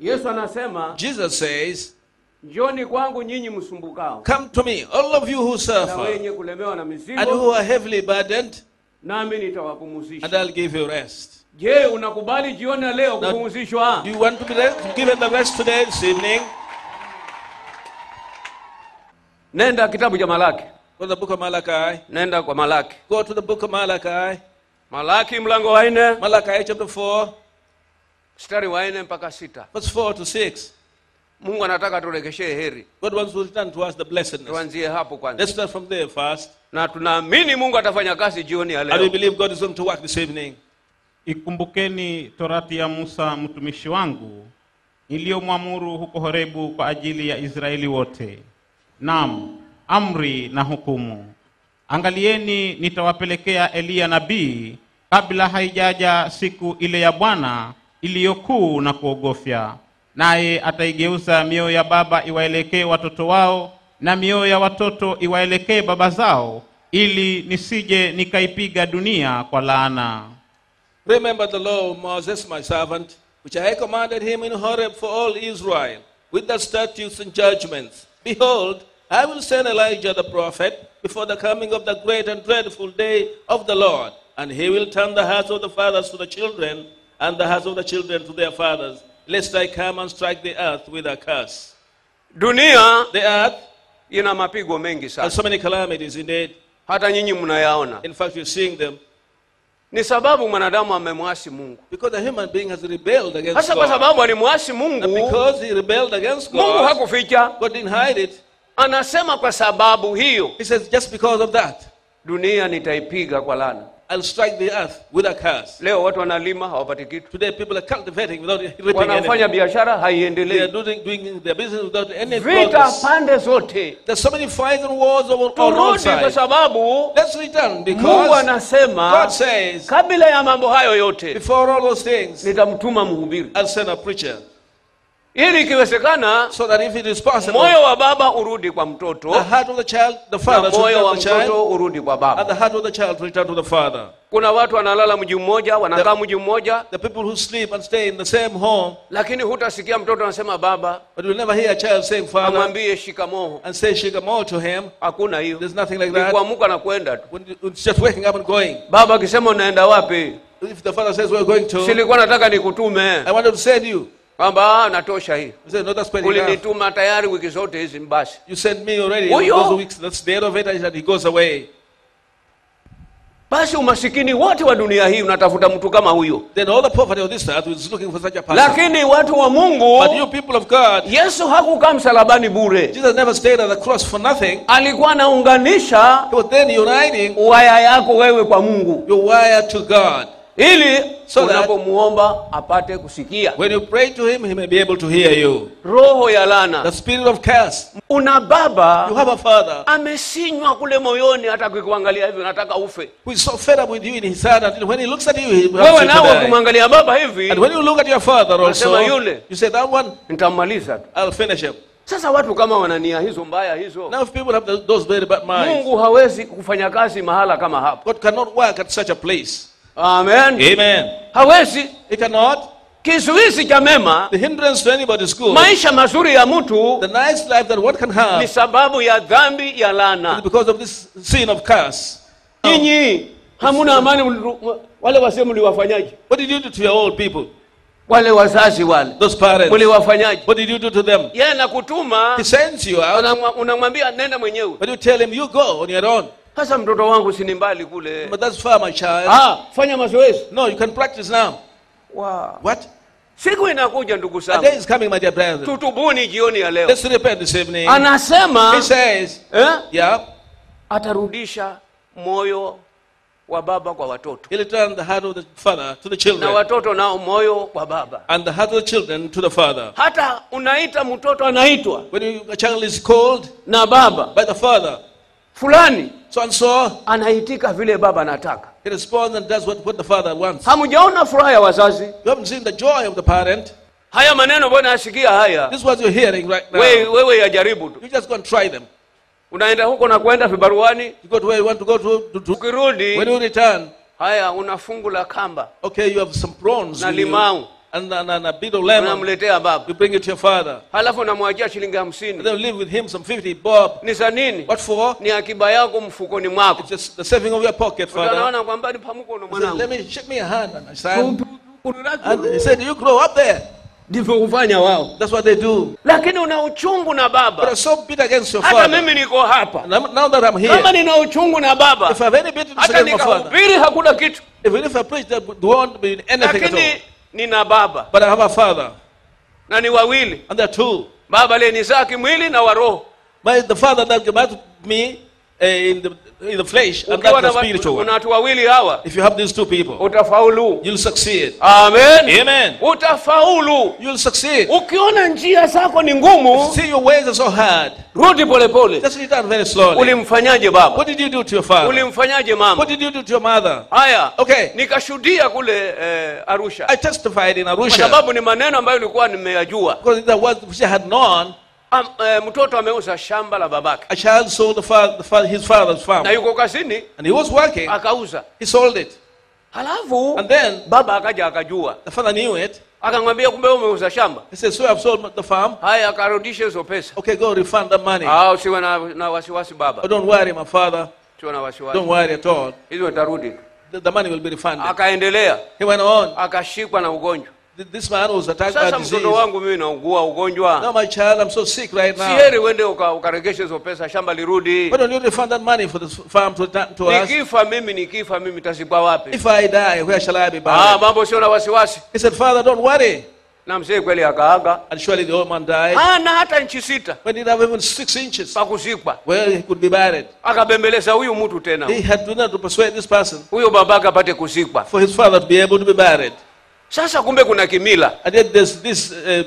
yesu anasema Jesus says, njoni kwangu nyinyi msumbukao Come to me, all of you who na suffer wenye kulemewa na and who mizigo are heavily burdened, nami and I'll give you rest. je unakubali jioni ya leo kupumzishwa Do you want to be given the rest today, this evening? nenda kitabu cha malaki Go to the book of Malachi. nenda kwa malaki Go to the book of Malachi. malaki mlango wa 4. Malachi chapter 4, mstari wa nne mpaka sita verse 4 to 6. mungu anataka turekeshee heri God wants to return to us the blessedness. tuanzie hapo kwanza Let's start from there first. na tunaamini mungu atafanya kazi jioni ya And we leo believe God is going to work this evening. Ikumbukeni torati ya Musa mtumishi wangu iliyomwamuru huko Horebu kwa ajili ya Israeli wote, nam amri na hukumu. Angalieni, nitawapelekea Eliya nabii kabla haijaja siku ile ya Bwana iliyokuu na kuogofya, naye ataigeuza mioyo ya baba iwaelekee watoto wao na mioyo ya watoto iwaelekee baba zao, ili nisije nikaipiga dunia kwa laana. Remember the law of Moses, my servant, which I commanded him in Horeb for all Israel, with the statutes and judgments. Behold, I will send Elijah the prophet before the coming of the great and dreadful day of the Lord, and he will turn the hearts of the fathers to the children, and the hearts of the children to their fathers, lest I come and strike the earth with a curse. dunia The earth ina mapigo mengi sana And so many calamities indeed. hata nyinyi mnayaona. In fact, you're seeing them. Ni sababu mwanadamu amemwasi mungu. Because the human being has rebelled against hasa kwa sababu alimwasi mungu And because he rebelled against God, mungu hakuficha. God didn't hide it. anasema kwa sababu hiyo He says, just because of that, dunia nitaipiga kwa lana I'll strike the earth with a curse. leo watu wanalima hawapati kitu Today, people are cultivating without reaping wanafanya anything. biashara They are doing, doing their business without any vita progress. pande zote There's so many fights and wars over all turudi kwa sides. sababu Let's return mungu because anasema God says, kabla ya mambo hayo yote before all those things, nitamtuma mhubiri I'll send a preacher. Ili ikiwezekana So that if it is possible, moyo wa baba urudi kwa the mtoto heart of the child, the father moyo wa the mtoto urudi kwa and baba the heart of the child return to the father. kuna watu wanalala mji mmoja wanakaa mji mmoja The people who sleep and stay in the same home, lakini hutasikia mtoto anasema baba but you'll never hear a child saying, Father, amwambie shikamoo and say shikamo to him. hakuna hiyo There's nothing like that. kuamuka na kwenda tu it's just waking up and going. baba akisema unaenda wapi If the father says we're going to, silikuwa nataka nikutume I wanted to send you. Kwamba "Ah, natosha hii He said, no, that's quite enough. ulinituma tayari wiki zote hizi basi You sent me already. Huyo. Those weeks, that's the end of it. I said, he goes away. basi umasikini wote wa dunia hii unatafuta mtu kama huyo Then all the poverty of this earth is looking for such a person. lakini watu wa mungu But you people of God, yesu hakukaa msalabani bure Jesus never stayed at the cross for nothing. alikuwa anaunganisha then uniting waya yako wewe kwa mungu your wire to God. Ili So unapomuomba apate kusikia When you pray to him, he may be able to hear you. roho ya lana The spirit of curse. una baba You have a father amesinywa kule moyoni hata kukuangalia hivi nataka ufe who is so fed up with you in his heart until when he looks at you, he wewe have you to die. ukimwangalia baba hivi And when you look at your father also, yule. you say, that one, nitamaliza I'll finish him. sasa watu kama wanania hizo mbaya hizo Now if people have those very bad minds, mungu hawezi kufanya kazi mahala kama hapo God cannot work at such a place. Amen Amen. hawezi He cannot. kizuizi cha mema The hindrance to anybody's good, maisha mazuri ya mtu the nice life that one can have. ni sababu ya dhambi ya is lana because of this sin of curse. nyinyi hamuna amani mli- wale wasee mliwafanyaje What did you do to your old people, wale wazazi wale those parents? mliwafanyaje What did you do to them? yeye nakutuma He sends you out, unamwa- unamwambia nenda mwenyewe but you tell him, you go on your own. Sasa mtoto wangu sini mbali kule But that's far, my child. ah, fanya mazoezi No, you can practice now. wow. What? siku inakuja ndugu A zangu is coming, my dear brethren. tutubuni jioni ya leo Let's repent this evening. anasema He says, eh, yeah, atarudisha moyo wa baba kwa watoto he'll return the heart of the father to the na children, watoto nao moyo kwa baba and the heart of the children to the father. hata unaita mtoto anaitwa When you, a child is called na baba by the father, fulani so and so, anaitika vile baba anataka he responds and does what, what the father wants. hamjaona furaha ya wazazi You haven't seen the joy of the parent. haya maneno bwana asikia haya This was you're hearing right now. wewe wewe yajaribu tu You just go and try them. unaenda huko na kwenda vibaruani You go to where you want to go to. to, to. ukirudi When you return, haya una fungu la kamba okay, you have some prawns na limau and, and, and a bit of lemon. unamletea baba You bring it to your father. halafu unamwachia shilingi hamsini And then live with him some 50 bob. ni za nini What for? ni akiba yako mfukoni mwako It's just the saving of your pocket, father. kwamba ni He said, Let mwanangu me shake me a hand, son. And he said, You grow up there. ndivyo hufanya wao That's what they do. lakini una uchungu na But baba I'm so bitter against your hata father. mimi niko hapa now that I'm kama here, nina uchungu na baba if I have any bitterness hata against my father, nikahubiri hakuna kitu even if I preach, there won't be anything at all. Nina baba. But I have a father, na ni wawili. And there are two. baba aliyenizaa kimwili na wa roho. My, the father that gave me uh, in, the, in the flesh, and na the spiritual one. watu wawili hawa If you have these two people, utafaulu you'll succeed. amen Amen. utafaulu You'll succeed. ukiona njia zako ni ngumu See, your ways are so hard. rudi polepole Just return very slowly. ulimfanyaje baba What did you do to your father? ulimfanyaje What mama did you do to your mother? haya Okay. nikashuhudia kule eh, arusha I testified in kwa Arusha sababu ni maneno ambayo nilikuwa nimeyajua because that was which I had known. Am, eh, mtoto ameuza shamba la babake A child sold the father, the father, his father's farm, na yuko kazini and he was working. akauza He sold it, halafu and then baba akaja akajua the father knew it. akamwambia kumbe umeuza shamba He said, "So I've sold the farm. haya akarudisha hizo pesa Okay, go refund the money. ah, usiwe na, na wasiwasi Oh, baba don't worry, my father. usiwe na wasiwasi Don't worry at all. hizo itarudi The, the money will be refunded." akaendelea He went on. akashikwa na ugonjwa Th- This man was attacked by sasa disease. mtoto wangu mimi naugua ugonjwa Now, my child, I'm so sick right si now. heri uende uka- ukaregeshe hizo pesa shamba lirudi Why don't you refund that money for the farm to, to us? nikifa mimi nikifa mimi tazikwa wapi If I die, where shall I be ah, buried? mambo sio na wasiwasi He said, Father, don't worry. na mzee kweli akaaga And surely the old man died. hana hata nchi sita When he didn't have even six inches pa kuzikwa where he could be buried. akabembeleza huyu mtu tena He had to, to persuade this person huyo babaka apate kuzikwa for his father to be able to be buried. Sasa kumbe kuna kimila And yet there's this uh,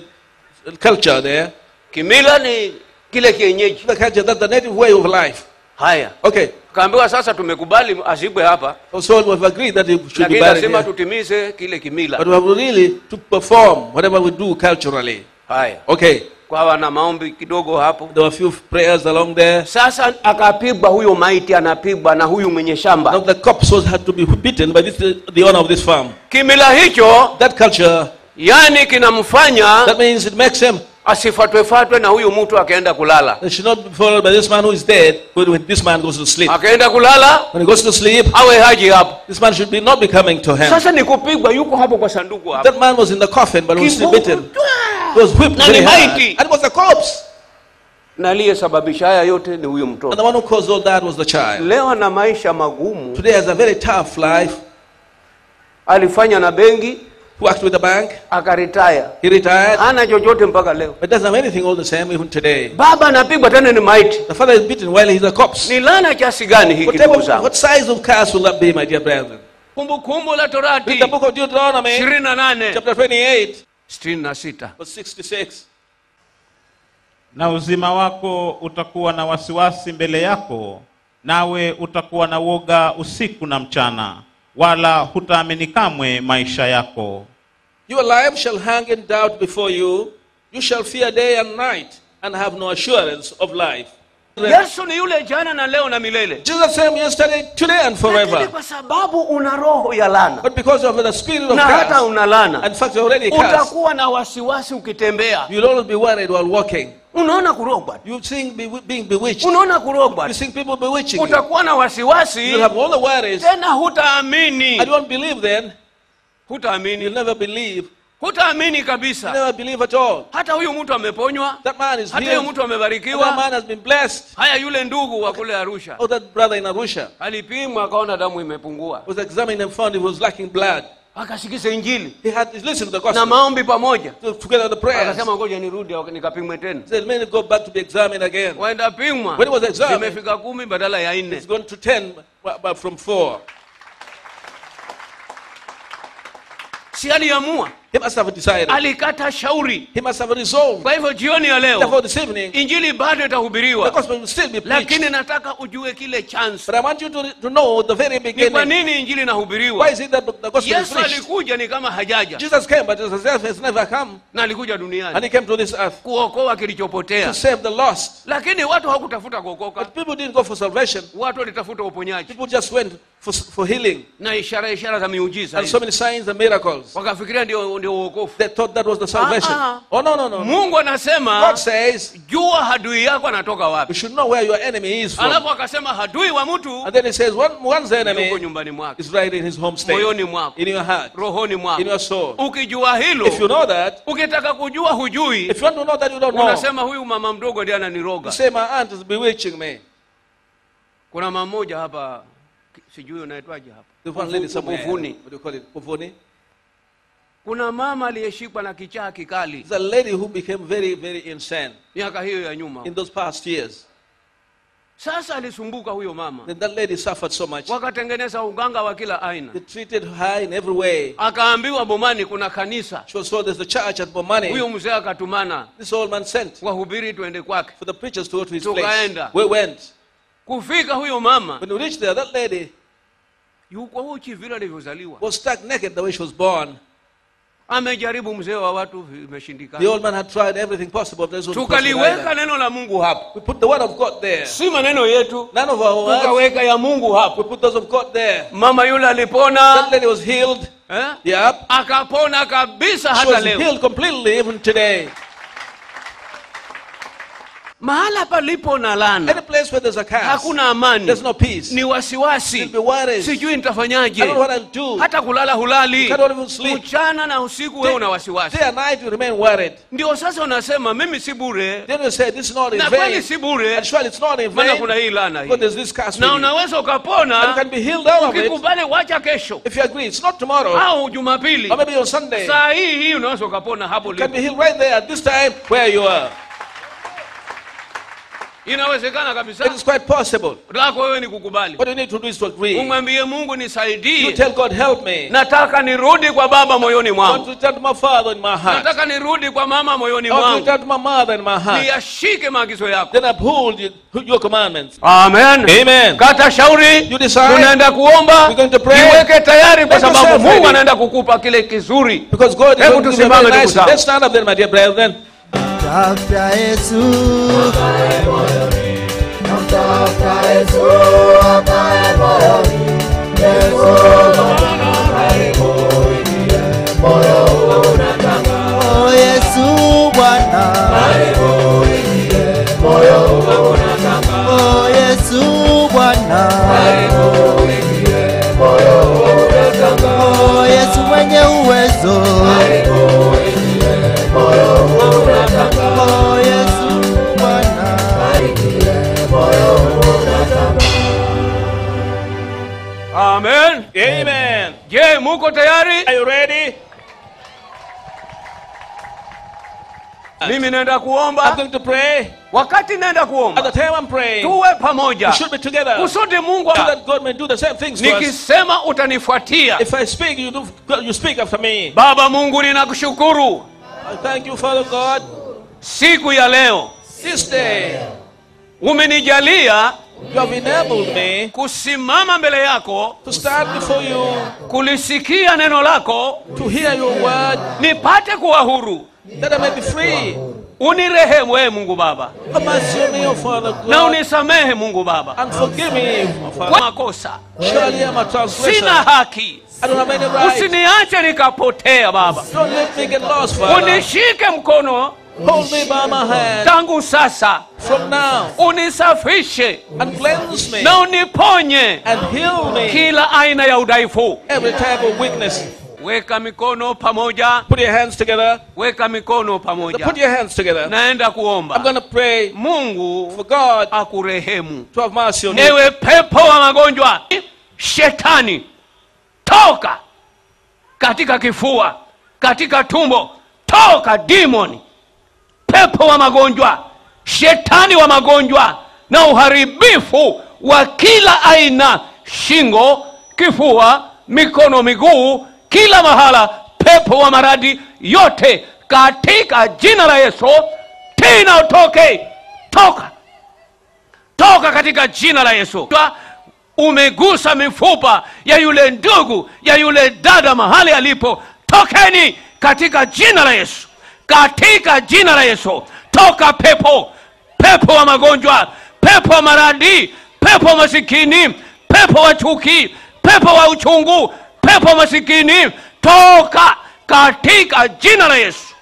culture there. kimila ni kile kienyeji The culture, that the native way of life. haya Okay. kaambiwa sasa tumekubali azibwe hapa So we have agreed that it should be buried here. tutimize kile kimila But we have really to perform whatever we do culturally. haya Okay. Kwawa na maombi kidogo hapo There were few prayers along there. sasa akapigwa huyo maiti anapigwa na huyu mwenye Now shamba the corpse had to be beaten by this, the owner of this farm. kimila hicho That culture, yani kinamfanya that means it makes him, asifatwefatwe na huyu mtu akaenda kulala they should not be followed by this man who is dead when this man goes to sleep. akaenda kulala When he goes to sleep, awe haji hapo this man should be not be coming to him. sasa ni kupigwa yuko hapo kwa sanduku hapo That man was in the coffin, but was still beaten. He was whipped Na very ni hard. maiti. And it was a corpse. na aliyesababisha haya yote ni huyu And mtoto the one who caused all that was the child. leo ana maisha magumu Today has a very tough life. alifanya na benki Worked with the bank. akaritaya He retired. hana chochote mpaka leo But doesn't have anything all the same even today. baba anapigwa tena ni maiti The father is beaten while he's a corpse. ni lana kiasi gani hiki What, ndugu zangu what size of curse will that be, my dear brethren? kumbukumbu la Read torati the book of Deuteronomy, ishirini na nane chapter 28, sitini na sita verse 66. na uzima wako utakuwa na wasiwasi mbele yako, nawe utakuwa na woga usiku na mchana, wala hutaamini kamwe maisha yako. Your life shall hang in doubt before you. You shall fear day and night and have no assurance of life. Yesu ni yule jana na leo na milele Jesus same yesterday, today, and forever. kwa sababu una roho ya lana But because of the spirit of na hata una lana in fact, already cursed, utakuwa na wasiwasi ukitembea you'll always be worried while walking. unaona kurogwa You think be, being bewitched. unaona kurogwa You think people bewitching utakuwa na wasiwasi you have all the worries. tena hutaamini I don't believe then. You'll hutaamini never believe. Hutaamini kabisa. Never believe at all. hata huyu mtu ameponywa. That man is hata huyu mtu That amebarikiwa man has been blessed. haya yule ndugu wa kule arusha. Oh, that brother in Arusha. Alipimwa akaona damu imepungua. Was examined and found he was lacking blood. akasikiza injili. He had listened to the gospel. Na maombi pamoja. So together the prayers. akasema ngoja nirudi nikapimwe tena. Said, let go back to be examined again. waenda pimwa. When it was examined, imefika 10 badala ya 4 It's gone to 10 but- but from 4. si aliamua He must have decided. alikata shauri He must have resolved. kwa hivyo jioni ya Therefore, this evening, injili bado the itahubiriwa gospel will still be preached. lakini nataka ujue kile chance But I want you to, to know the very ni kwa nini injili Why inahubiriwa is it that the gospel is yesu alikuja ni kama hajaja Jesus came, but Jesus has never come. na alikuja And he came to this earth kuokoa to kilichopotea save the lost. lakini watu hawakutafuta kuokoka But people didn't go for salvation. watu walitafuta uponyaji People just went for, for healing. na ishara ishara za miujiza And so many signs and miracles. wakafikiria ndio ndio uokofu They thought that was the salvation. Ah, ah. Oh, no, no, no. mungu anasema God says, jua hadui yako anatoka you should know where your enemy is from. alafu akasema hadui wa mtu And then he says, one, one's yuko enemy nyumbani mwako is right in his home state, moyoni mwako in your heart, rohoni in your soul. ukijua hilo If you know that, ukitaka kujua hujui if you want to know that you don't know, unasema huyu mama mdogo ndiye you ananiroga say, my aunt is bewitching me. kuna mama mmoja hapa sijui unaitwaje hapa There's one lady somewhere. What do you call it? Uvuni. Kuna mama aliyeshikwa na kichaa kikali the a lady who became very, very insane miaka hiyo ya nyuma in those past years. sasa alisumbuka huyo mama Then that lady suffered so much. wakatengeneza uganga wa kila aina They treated her in every way. akaambiwa bomani kuna kanisa She was told there's a church at Bomani. huyo mzee akatumana This old man sent wahubiri twende kwake for the preachers to go to his place. Tukaenda. We went. kufika huyo mama When we reached there, that lady yuko uchi vile alivyozaliwa was stuck naked the way she was born. Amejaribu mzee wa watu The imeshindikana old man had tried everything possible. There's no tukaliweka neno la mungu hapo We put the word of God there. si maneno yetu None of our words. tukaweka ya mungu We hapo put those of God there. mama yule That alipona lady was healed. eh? Yep. akapona kabisa She hata was leo healed completely even today. Mahala palipo na Any place where there's a curse, hakuna amani there's no peace. ni You'll wasiwasi be worried. sijui I nitafanyaje don't know what I'll do. hata kulala hulali You can't even sleep. mchana na usiku wewe una wasiwasi Day and night you remain worried. ndio sasa unasema mimi si bure Then you say, this is not in na kweli vain. si bure And surely it's not in maana vain. kuna hii lana But there's this curse na unaweza And you ukapona can be healed out of it ukikubali wacha kesho if you agree. It's not tomorrow. au jumapili Or maybe on Sunday. You saa hii hii unaweza ukapona hapo can be healed right there at this time where you are. Inawezekana It is quite possible. lako wewe ni kukubali What you need to do is to agree. umwambie mungu You nisaidie tell God, help me. nataka nirudi kwa baba moyoni I want to return to my father in my heart. nataka nirudi kwa mama moyoni I want to return to my mother in my heart. niyashike maagizo yako Then uphold you- your commandments. amen Amen. kata shauri You decide. unaenda kuomba We're going to pray. iweke tayari kwa sababu mungu anaenda kukupa kile kizuri Because God is going to give you a nice. Let's stand up then, my dear brethren. Tafuta Yesu, oh je muko tayari Are you ready? mimi naenda kuomba. I'm going to pray. wakati naenda kuomba. At the time I'm praying, tuwe pamoja we should be together. Kusudi mungu that God may do the same things to us. nikisema utanifuatia If I speak, you do. You speak after me. baba mungu ninakushukuru I thank you, Father God. siku ya leo This day, umenijalia you have enabled me kusimama mbele yako to stand before you, kulisikia neno lako to hear your word, nipate kuwa huru. that I may be free. unirehemu ee mungu baba. Na unisamehe mungu baba. And forgive me, O kwa makosa. Sina haki. Usiniache nikapotea baba. Unishike mkono Hold me by my hand tangu sasa from now unisafishe and cleanse me na uniponye and heal me kila aina ya udhaifu every type of weakness. weka mikono pamoja Put your hands together. weka mikono pamoja. Put your hands together. naenda I'm kuomba going to pray mungu for God akurehemu to have mercy on you. ewe pepo wa magonjwa shetani toka katika kifua katika tumbo toka demoni pepo wa magonjwa shetani wa magonjwa na uharibifu wa kila aina shingo kifua mikono miguu kila mahala pepo wa maradi yote katika jina la yesu tena utoke toka toka katika jina la yesu. Umegusa mifupa ya yule ndugu ya yule dada mahali alipo tokeni katika jina la yesu katika jina la yesu. Toka pepo. Pepo wa magonjwa. Pepo wa maradi pepo wa masikini. Pepo wa chuki. Pepo wa uchungu. Pepo wa masikini. Toka katika jina la yesu.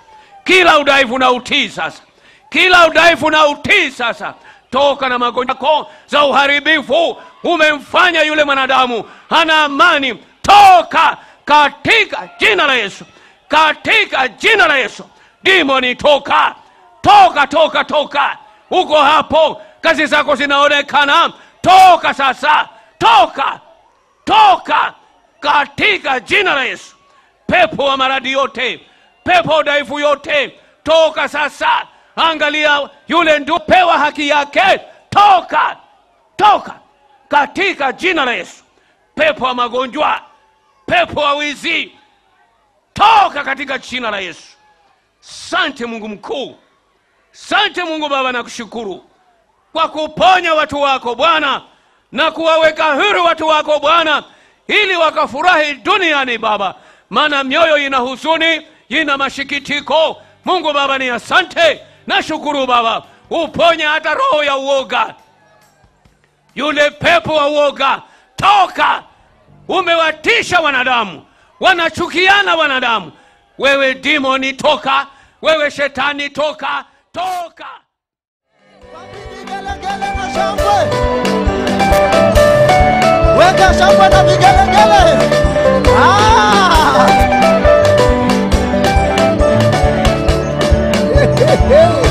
Kila udhaifu na utii sasa. Kila udhaifu na utii sasa. Toka na magonjwa yako za uharibifu. Umemfanya yule mwanadamu hana amani. Toka katika jina la yesu. Katika jina la yesu dimoni toka. Toka toka toka. Uko hapo. Kazi zako zinaonekana. Toka sasa. Toka. Toka. Katika jina la yesu. Pepo wa maradi yote. Pepo wa udhaifu yote. Toka sasa. Angalia yule ndu pewa haki yake. Toka. Toka. Katika jina la yesu. Pepo wa magonjwa. Pepo wa wizi. Toka katika jina la yesu sante mungu mkuu. Sante mungu baba na kushukuru kwa kuponya watu wako bwana na kuwaweka huru watu wako bwana ili wakafurahi duniani baba. Maana mioyo ina huzuni ina mashikitiko. Mungu baba ni asante. Na shukuru baba. Uponya hata roho ya uoga. Yule pepo wa uoga toka. Umewatisha wanadamu. Wanachukiana wanadamu wewe dimoni toka wewe shetani toka toka. Weka na vigelegele. Ah!